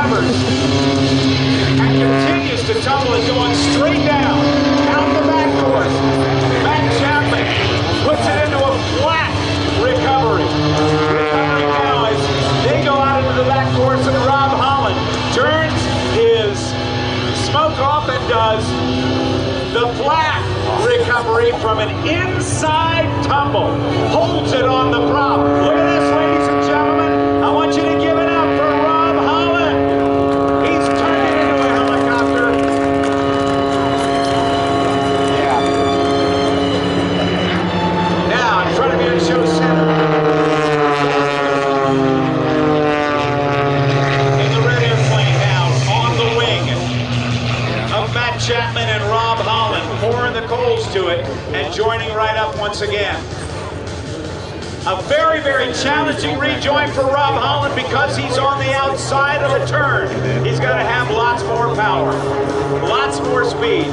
recovers and continues to tumble and going straight down, out the back course. Matt Chapman puts it into a flat recovery. Recovery now as they go out into the back course and Rob Holland turns his smoke off and does the flat recovery from an inside tumble. Holds it on the prop. Look at this, ladies and gentlemen. I want you to give it up for Rob Holland. He's turned it into a helicopter. Now, in front of you at show center. In the red airplane now, on the wing of Matt Chapman and Rob Holland, pouring the coals to it and joining right up once again. A very, very challenging rejoin for Rob Holland because he's on the outside of the turn. He's got to have lots more power, lots more speed.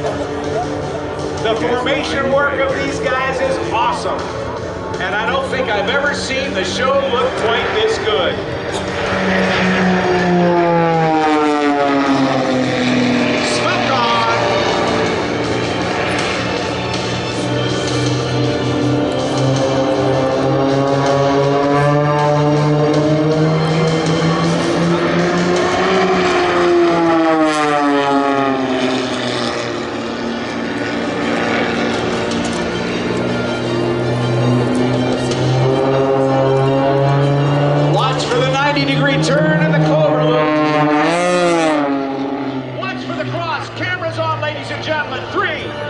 The formation work of these guys is awesome. And I don't think I've ever seen the show look quite this good. Gentlemen, three,